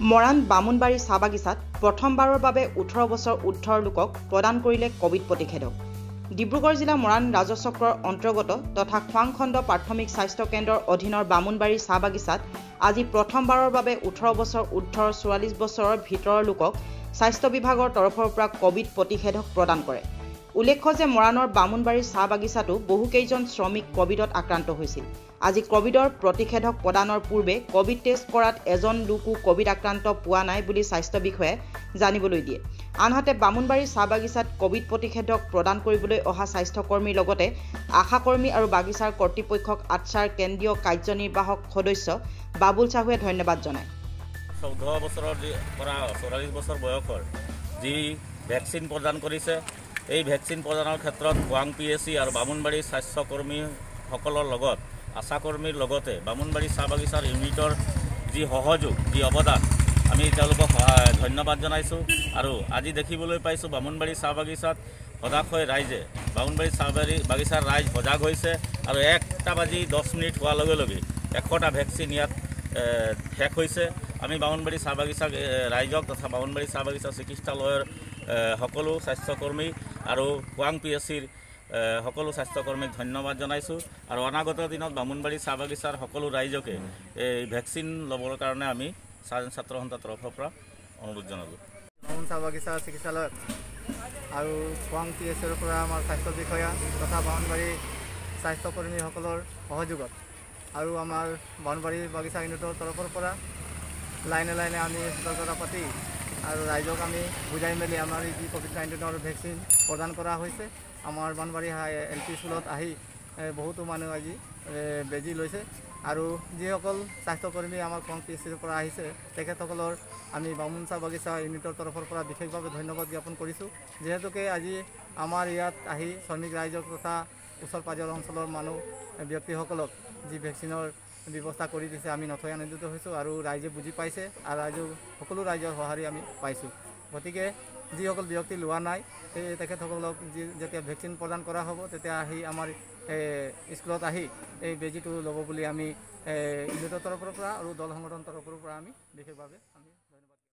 মৰাণ বামুণবাৰী চাহ বাগিচাত প্ৰথমবাৰৰ বাবে ওঠৰ বছৰ উৰ্ধৰ লোকক প্ৰদান কৰিলে কভিড প্ৰতিষেধক। ডিব্ৰুগড় জিলা মৰাণ ৰাজচক্ৰৰ অন্তৰ্গত তথা খোৱাংখণ্ড প্ৰাথমিক স্বাস্থ্য কেন্দ্ৰৰ অধীনৰ বামুণবাৰী চাহ বাগিচাত আজি প্ৰথমবাৰৰ বাবে ওঠৰ বছৰ উৰ্ধৰ চৌৰাল্লিছ বছৰৰ ভিতৰৰ লোকক স্বাস্থ্য বিভাগৰ তৰফৰ পৰা কভিড প্ৰতিষেধক প্ৰদান কৰে। উল্লেখ্য যে মৰাণৰ বামুণবাৰীৰ চাহ বাগিচাতো বহুকেইজন শ্ৰমিক কভিডত আক্ৰান্ত হৈছিল। আজি কভিডৰ প্ৰতিষেধক প্ৰদানৰ পূৰ্বে কভিড টেষ্ট কৰাত এজন লোকো কভিড আক্ৰান্ত পোৱা নাই বুলি স্বাস্থ্য বিষয়াই জানিবলৈ দিয়ে। আনহাতে বামুণবাৰীৰ চাহ বাগিচাত কভিড প্ৰতিষেধক প্ৰদান কৰিবলৈ অহা স্বাস্থ্যকৰ্মীৰ লগতে আশাকৰ্মী আৰু বাগিচাৰ কৰ্তৃপক্ষক আটছাৰ কেন্দ্ৰীয় কাৰ্যনিৰ্বাহক সদস্য বাবুল চাহুৱে ধন্যবাদ জনায়। চৈধ্য বছৰৰ পৰা চৌৰাল্লিছ বছৰ বয়সৰ যি ভেকচিন প্ৰদান কৰিছে এই ভেকচিন প্ৰদানৰ ক্ষেত্ৰত খোৱাং পি এইচ চি আৰু বামুণবাৰী স্বাস্থ্যকৰ্মীসকলৰ লগত আশাকৰ্মীৰ লগতে বামুণবাৰী চাহ বাগিচাৰ ইউনিটৰ যি সহযোগ যি অৱদান আমি তেওঁলোকক ধন্যবাদ জনাইছোঁ। আৰু আজি দেখিবলৈ পাইছোঁ বামুণবাৰী চাহ বাগিচাত সজাগ হৈ ৰাইজে বামুণবাৰী চাহ বাগি- বাগিচাৰ ৰাইজ সজাগ হৈছে আৰু একটা বাজি দহ মিনিট হোৱাৰ লগে লগে এশটা ভেকচিন ইয়াত শেষ হৈছে। আমি বামুণবাৰী চাহ বাগিচাক এ, ৰাইজক তথা বামুণবাৰী চাহ বাগিচা চিকিৎসালয়ৰ সকলো স্বাস্থ্যকৰ্মী আৰু খোৱাং পি এছ চিৰ সকলো স্বাস্থ্যকৰ্মীক ধন্যবাদ জনাইছোঁ। আৰু অনাগত দিনত বামুণবাৰী চাহ বাগিচাৰ সকলো ৰাইজকে এই ভেকচিন ল'বৰ কাৰণে আমি ছাত্ৰ সন্থাৰ তৰফৰ পৰা অনুৰোধ জনালোঁ। বামুণ চাহ বাগিচা চিকিৎসালয়ত আৰু খোৱাং পি এছ চিৰ পৰা আমাৰ স্বাস্থ্য বিষয়া তথা বামুণবাৰী স্বাস্থ্যকৰ্মীসকলৰ সহযোগত আৰু আমাৰ বামুণবাৰী বাগিচা ইউনিটৰ তৰফৰ পৰা লাইনে লাইনে আমি সতৰ্কতা পাতি আৰু ৰাইজক আমি বুজাই মেলি আমাৰ যি ক'ভিড নাইণ্টিনৰ ভেকচিন প্ৰদান কৰা হৈছে আমাৰ বামুণবাৰী হাই এল পি স্কুলত আহি বহুতো মানুহ আজি বেজী লৈছে। আৰু যিসকল স্বাস্থ্যকৰ্মী আমাৰ খং পি এইচ চিৰ পৰা আহিছে তেখেতসকলৰ আমি বামুণ চাহ বাগিচা ইউনিটৰ তৰফৰ পৰা বিশেষভাৱে ধন্যবাদ জ্ঞাপন কৰিছোঁ। যিহেতুকে আজি আমাৰ ইয়াত আহি শ্ৰমিক ৰাইজক তথা ওচৰ পাজৰ অঞ্চলৰ মানুহ ব্যক্তিসকলক যি ভেকচিনৰ ব্যৱস্থা কৰি দিছে আমি নথৈ আনন্দিত হৈছোঁ আৰু ৰাইজে বুজি পাইছে আৰু ৰাইজে সকলো ৰাইজৰ সঁহাৰি আমি পাইছোঁ। গতিকে যিসকল ব্যক্তি লোৱা নাই সেই তেখেতসকলক যি যেতিয়া ভেকচিন প্ৰদান কৰা হ'ব তেতিয়া আহি আমাৰ স্কুলত আহি এই বেজীটো ল'ব বুলি আমি ইউনিটৰ তৰফৰ পৰা আৰু দল সংগঠনৰ তৰফৰ পৰা আমি বিশেষভাৱে আমি